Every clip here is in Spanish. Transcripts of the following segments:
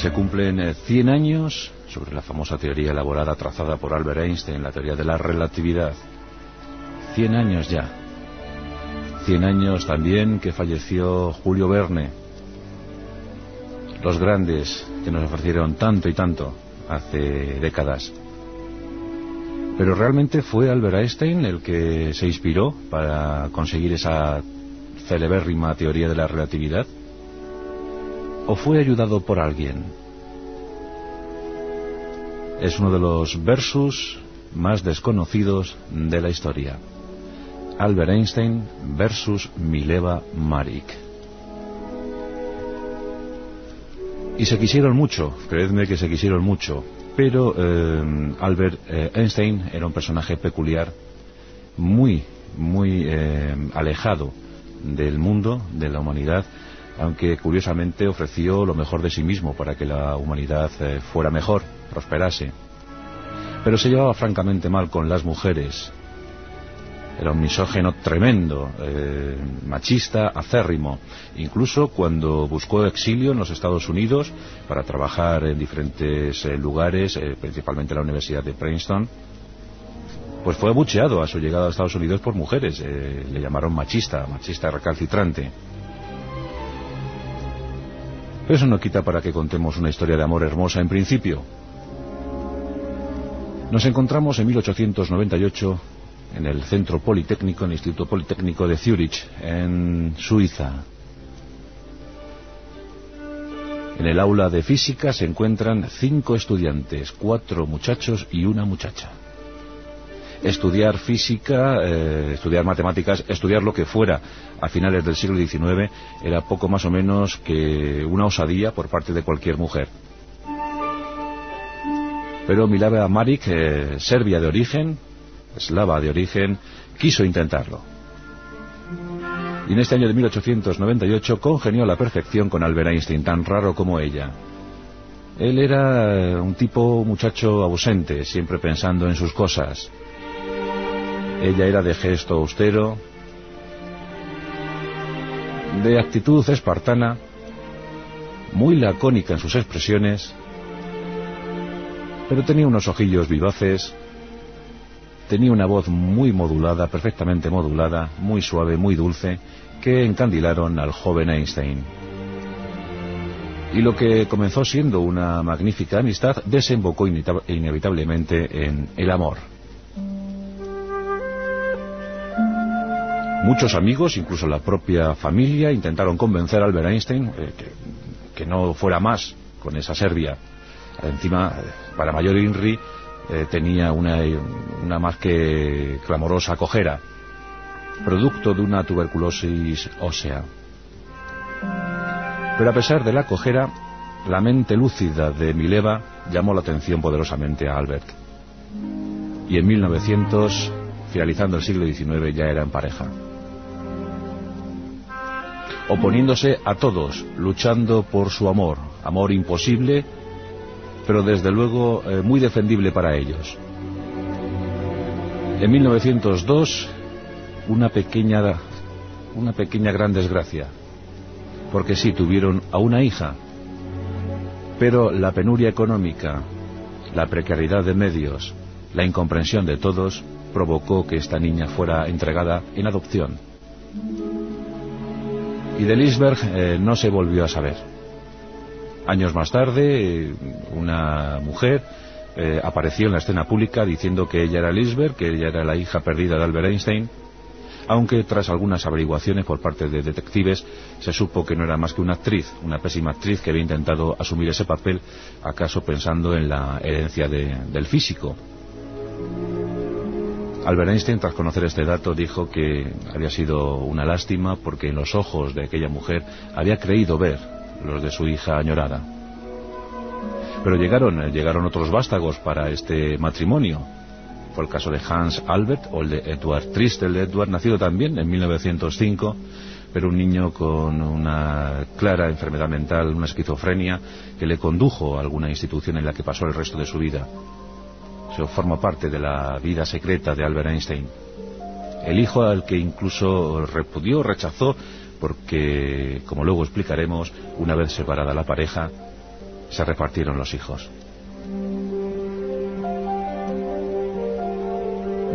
Se cumplen 100 eh, años sobre la famosa teoría elaborada trazada por Albert Einstein, la teoría de la relatividad. 100 años ya. 100 años también que falleció Julio Verne. Los grandes que nos ofrecieron tanto y tanto hace décadas. Pero realmente fue Albert Einstein el que se inspiró para conseguir esa celebérrima teoría de la relatividad. ¿O fue ayudado por alguien? Es uno de los versus más desconocidos de la historia. Albert Einstein versus Mileva Marik. Y se quisieron mucho, creedme que se quisieron mucho, pero eh, Albert eh, Einstein era un personaje peculiar, muy, muy eh, alejado del mundo, de la humanidad, aunque curiosamente ofreció lo mejor de sí mismo para que la humanidad fuera mejor, prosperase. Pero se llevaba francamente mal con las mujeres. Era un misógeno tremendo, machista, acérrimo. Incluso cuando buscó exilio en los Estados Unidos para trabajar en diferentes lugares, principalmente la Universidad de Princeton, pues fue abucheado a su llegada a Estados Unidos por mujeres. Eh, le llamaron machista, machista recalcitrante. Eso no quita para que contemos una historia de amor hermosa en principio. Nos encontramos en 1898 en el Centro Politécnico, en el Instituto Politécnico de Zurich, en Suiza. En el aula de física se encuentran cinco estudiantes, cuatro muchachos y una muchacha estudiar física, eh, estudiar matemáticas, estudiar lo que fuera a finales del siglo XIX era poco más o menos que una osadía por parte de cualquier mujer. Pero Milava Marik, eh, serbia de origen, eslava de origen, quiso intentarlo. Y en este año de 1898 congenió a la perfección con Albert Einstein, tan raro como ella. Él era eh, un tipo muchacho ausente, siempre pensando en sus cosas. Ella era de gesto austero, de actitud espartana, muy lacónica en sus expresiones, pero tenía unos ojillos vivaces, tenía una voz muy modulada, perfectamente modulada, muy suave, muy dulce, que encandilaron al joven Einstein. Y lo que comenzó siendo una magnífica amistad desembocó inevitablemente en el amor. Muchos amigos, incluso la propia familia, intentaron convencer a Albert Einstein eh, que, no fuera más con esa Serbia. Encima, eh, para mayor INRI, eh, tenía una, más que clamorosa cojera, producto de una tuberculosis ósea. Pero a pesar de la cojera, la mente lúcida de Mileva llamó la atención poderosamente a Albert. Y en 1900, finalizando el siglo XIX, ya era en pareja oponiéndose a todos, luchando por su amor, amor imposible, pero desde luego eh, muy defendible para ellos. En 1902, una pequeña, una pequeña gran desgracia, porque sí tuvieron a una hija, pero la penuria económica, la precariedad de medios, la incomprensión de todos, provocó que esta niña fuera entregada en adopción y de Lisberg eh, no se volvió a saber. Años más tarde, una mujer eh, apareció en la escena pública diciendo que ella era Lisberg, que ella era la hija perdida de Albert Einstein, aunque tras algunas averiguaciones por parte de detectives se supo que no era más que una actriz, una pésima actriz que había intentado asumir ese papel, acaso pensando en la herencia del físico. Albert Einstein, tras conocer este dato, dijo que había sido una lástima porque en los ojos de aquella mujer había creído ver los de su hija añorada. Pero llegaron, llegaron otros vástagos para este matrimonio. Fue el caso de Hans Albert o el de Edward Trist, el de Edward nacido también en 1905, pero un niño con una clara enfermedad mental, una esquizofrenia, que le condujo a alguna institución en la que pasó el resto de su vida. Eso forma parte de la vida secreta de Albert Einstein. El hijo al que incluso repudió, rechazó, porque, como luego explicaremos, una vez separada la pareja, se repartieron los hijos.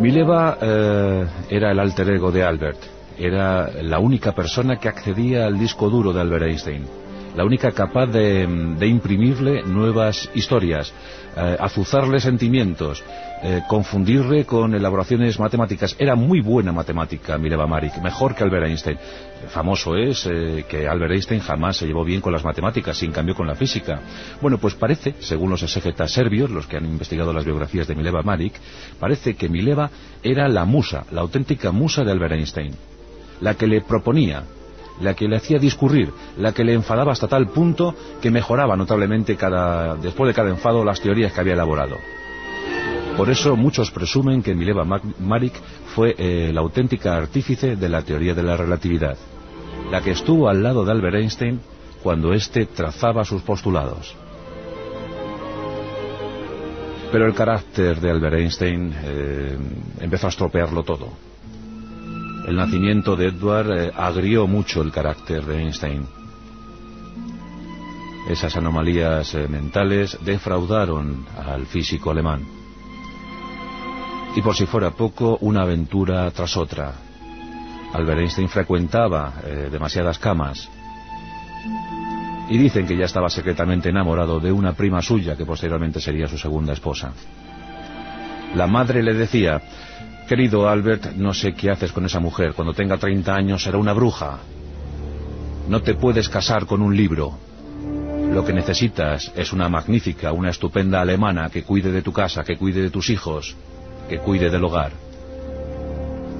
Mileva eh, era el alter ego de Albert, era la única persona que accedía al disco duro de Albert Einstein, la única capaz de, imprimirle nuevas historias, eh, azuzarle sentimientos, eh, confundirle con elaboraciones matemáticas. Era muy buena matemática Mileva Maric, mejor que Albert Einstein. Famoso es eh, que Albert Einstein jamás se llevó bien con las matemáticas, sin cambio con la física. Bueno, pues parece, según los exégetas serbios, los que han investigado las biografías de Mileva Maric, parece que Mileva era la musa, la auténtica musa de Albert Einstein, la que le proponía la que le hacía discurrir, la que le enfadaba hasta tal punto que mejoraba notablemente cada, después de cada enfado las teorías que había elaborado. Por eso muchos presumen que Mileva Maric fue eh, la auténtica artífice de la teoría de la relatividad, la que estuvo al lado de Albert Einstein cuando éste trazaba sus postulados. Pero el carácter de Albert Einstein eh, empezó a estropearlo todo. El nacimiento de Edward eh, agrió mucho el carácter de Einstein. Esas anomalías mentales defraudaron al físico alemán y por si fuera poco, una aventura tras otra. Albert Einstein frecuentaba eh, demasiadas camas y dicen que ya estaba secretamente enamorado de una prima suya que posteriormente sería su segunda esposa. La madre le decía, querido Albert, no sé qué haces con esa mujer, cuando tenga 30 años será una bruja. No te puedes casar con un libro. Lo que necesitas es una magnífica, una estupenda alemana que cuide de tu casa, que cuide de tus hijos, que cuide del hogar.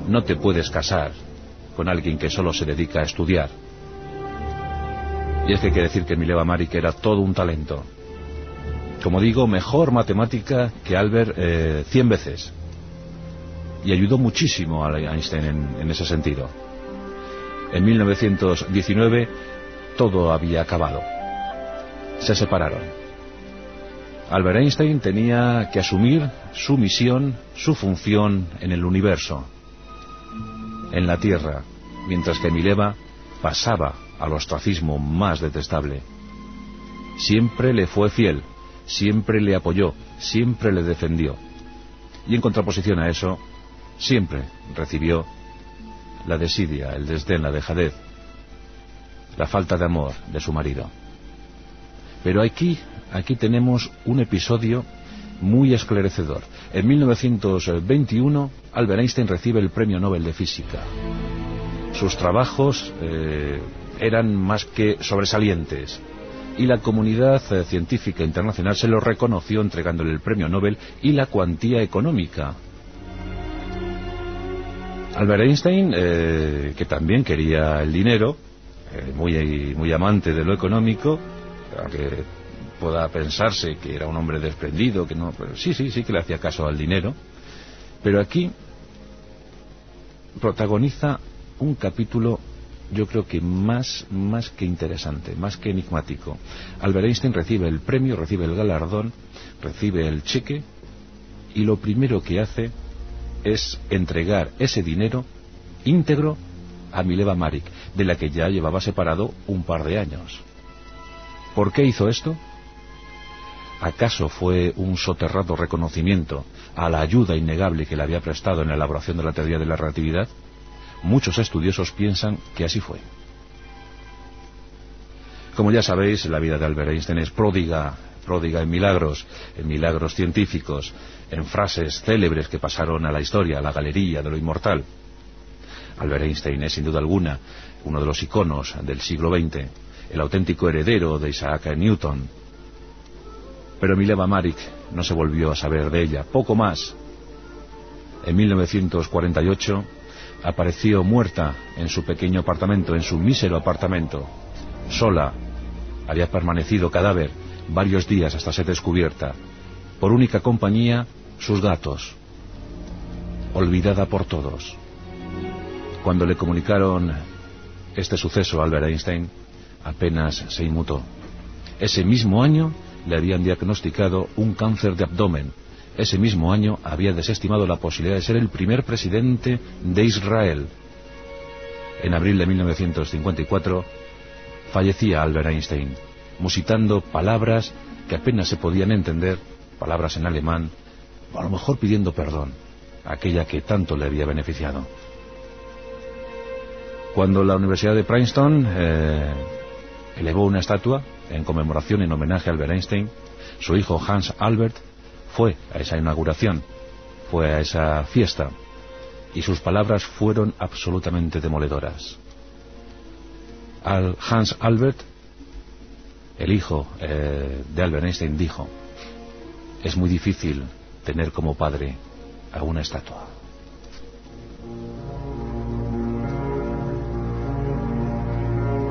No te puedes casar con alguien que solo se dedica a estudiar. Y es que hay que decir que Mileva Maric era todo un talento. Como digo, mejor matemática que Albert eh, cien veces. Y ayudó muchísimo a Einstein en ese sentido. En 1919 todo había acabado. Se separaron. Albert Einstein tenía que asumir su misión, su función en el universo, en la Tierra, mientras que Mileva pasaba al ostracismo más detestable. Siempre le fue fiel, siempre le apoyó, siempre le defendió. Y en contraposición a eso, siempre recibió la desidia, el desdén, la dejadez, la falta de amor de su marido. Pero aquí aquí tenemos un episodio muy esclarecedor. En 1921, Albert Einstein recibe el Premio Nobel de Física. Sus trabajos eh, eran más que sobresalientes y la comunidad eh, científica internacional se lo reconoció entregándole el Premio Nobel y la cuantía económica. Albert Einstein, eh, que también quería el dinero, muy, muy amante de lo económico, aunque pueda pensarse que era un hombre desprendido, que no, pero sí, sí, sí que le hacía caso al dinero, pero aquí protagoniza un capítulo yo creo que más, más que interesante, más que enigmático. Albert Einstein recibe el premio, recibe el galardón, recibe el cheque y lo primero que hace es entregar ese dinero íntegro a Mileva Maric, de la que ya llevaba separado un par de años. ¿Por qué hizo esto? ¿Acaso fue un soterrado reconocimiento a la ayuda innegable que le había prestado en la elaboración de la teoría de la relatividad? Muchos estudiosos piensan que así fue. Como ya sabéis, la vida de Albert Einstein es pródiga, pródiga en milagros, en milagros científicos, en frases célebres que pasaron a la historia, a la galería de lo inmortal. Albert Einstein es sin duda alguna uno de los iconos del siglo XX, el auténtico heredero de Isaac Newton, pero Mileva Maric no se volvió a saber de ella. Poco más. En 1948 apareció muerta en su pequeño apartamento, en su mísero apartamento. Sola. Había permanecido cadáver varios días hasta ser descubierta. Por única compañía, sus gatos. Olvidada por todos. Cuando le comunicaron este suceso a Albert Einstein, apenas se inmutó. Ese mismo año le habían diagnosticado un cáncer de abdomen. Ese mismo año había desestimado la posibilidad de ser el primer presidente de Israel. En abril de 1954 fallecía Albert Einstein, musitando palabras que apenas se podían entender, palabras en alemán, o a lo mejor pidiendo perdón aquella que tanto le había beneficiado. Cuando la Universidad de Princeton eh, elevó una estatua en conmemoración en homenaje a Albert Einstein, su hijo Hans Albert fue a esa inauguración, fue a esa fiesta, y sus palabras fueron absolutamente demoledoras. Al Hans Albert, el hijo eh, de Albert Einstein, dijo, es muy difícil tener como padre a una estatua.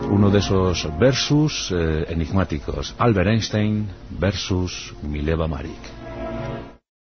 Uno de esos versus eh, enigmáticos, Albert Einstein versus Mileva Marik.